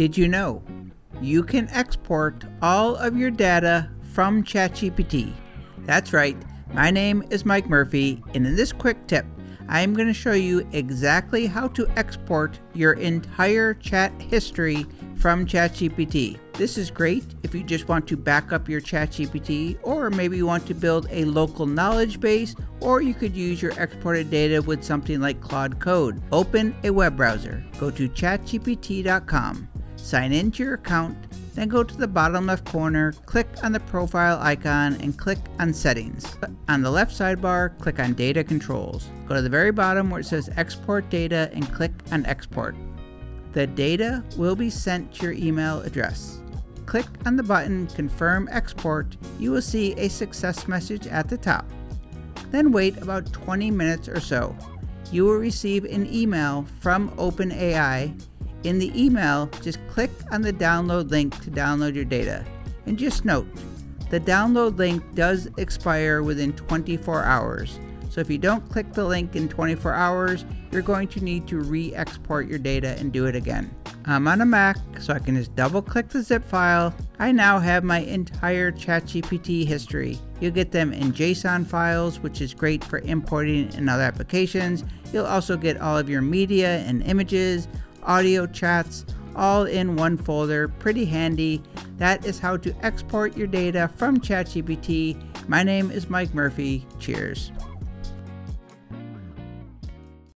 Did you know you can export all of your data from ChatGPT? That's right. My name is Mike Murphy, and in this quick tip, I am going to show you exactly how to export your entire chat history from ChatGPT. This is great if you just want to back up your ChatGPT, or maybe you want to build a local knowledge base, or you could use your exported data with something like Claude Code. Open a web browser, go to chatgpt.com, sign into your account, then go to the bottom left corner, click on the profile icon, and click on Settings. On the left sidebar, click on Data Controls. Go to the very bottom where it says Export Data and click on Export. The data will be sent to your email address. Click on the button Confirm Export. You will see a success message at the top. Then wait about 20 minutes or so. You will receive an email from OpenAI in the email, just click on the download link to download your data. And just note, the download link does expire within 24 hours. So if you don't click the link in 24 hours, you're going to need to re-export your data and do it again. I'm on a Mac, so I can just double click the zip file. I now have my entire ChatGPT history. You'll get them in JSON files, which is great for importing in other applications. You'll also get all of your media and images, audio chats, all in one folder. Pretty handy. That is how to export your data from ChatGPT. My name is Mike Murphy. Cheers.